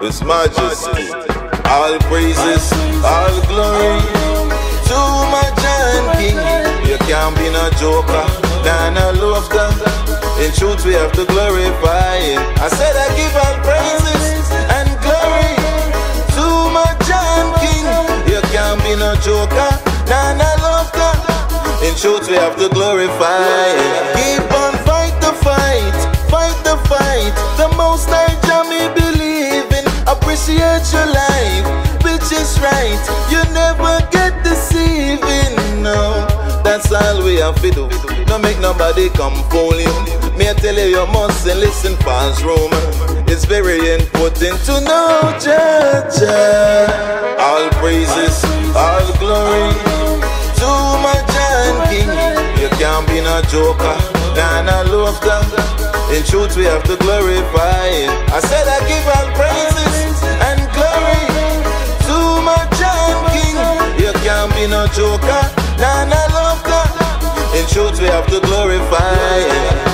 His majesty. All praises, all glory to my John King. You can't be no joker, nah, no laughter. In truth, we have to glorify Him. I said I give all praises and glory to my John King. You can't be no joker, nah, no laughter. In truth, we have to glorify Appreciate your life, which is right. You never get deceiving, no. That's all we have to do. Don't make nobody come fool you. Me I tell you, you must listen fast room. It's very important to know Judge. All praises, all glory to my John King. You can't be no joker, nah, no laughter. In truth, we have to glorify. I said I give all praises joker, nah, laughter. In truth, we have to glorify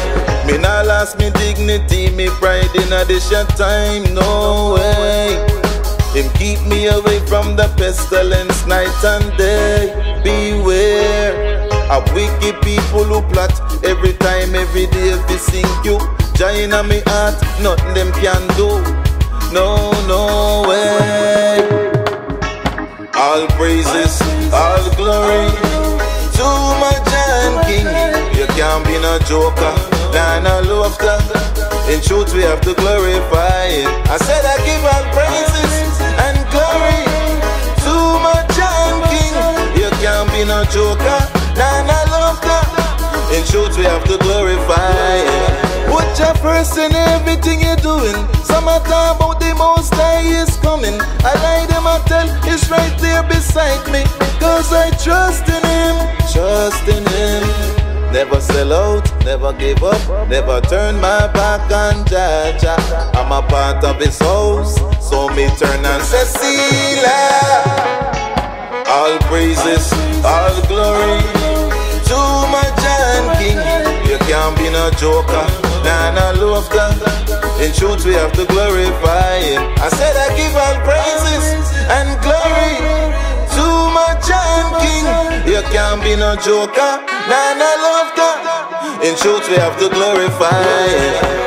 Me not lost me dignity, me pride in a this your time, no way. Him keep me away from the pestilence night and day. Beware of wicked people who plot every time, every day to sink you. Giant me heart, nothing them can do. No, no way. All praises, all glory to my You can't be no joker, nah, no laughter. In truth, we have to glorify Him. I said I give all praises and glory to my John You can't be no joker, nah, no laughter. In truth, we have to glorify Him. Put your first in everything you're doing. Some are about the most high is coming. I lie them I tell it's right there beside me. Cause I trust in him, trust in him. Never sell out, never give up, never turn my back on Jah Jah. I'm a part of his house, so me turn and say, Selah. All praises, all glory to my John King. You can't be no joker, nah, no laughter. In truth, we have to glorify Him. I said I give all praises can't be no joker, nah, no laughter. In truth, we have to glorify.